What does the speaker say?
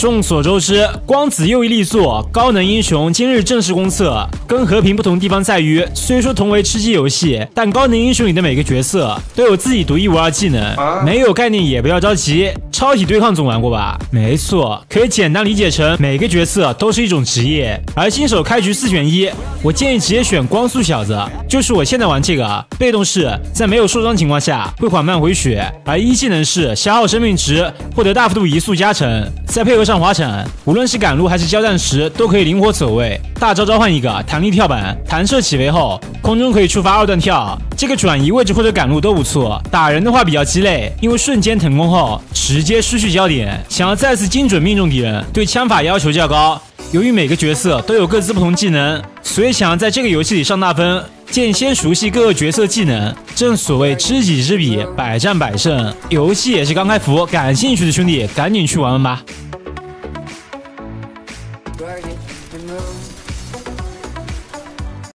众所周知，光子又一力作高能英雄今日正式公测。跟和平不同地方在于，虽说同为吃鸡游戏，但高能英雄里的每个角色都有自己独一无二技能。没有概念也不要着急，超体对抗总玩过吧？没错，可以简单理解成每个角色都是一种职业。而新手开局四选一，我建议直接选光速小子，就是我现在玩这个。被动是在没有受伤情况下会缓慢回血，而一技能是消耗生命值，获得大幅度移速加成，再配合。上滑铲，无论是赶路还是交战时，都可以灵活走位。大招召唤一个弹力跳板，弹射起飞后，空中可以触发二段跳。这个转移位置或者赶路都不错。打人的话比较鸡肋，因为瞬间腾空后直接失去焦点。想要再次精准命中敌人，对枪法要求较高。由于每个角色都有各自不同技能，所以想要在这个游戏里上大分，建议先熟悉各个角色技能。正所谓知己知彼，百战百胜。游戏也是刚开服，感兴趣的兄弟赶紧去玩玩吧。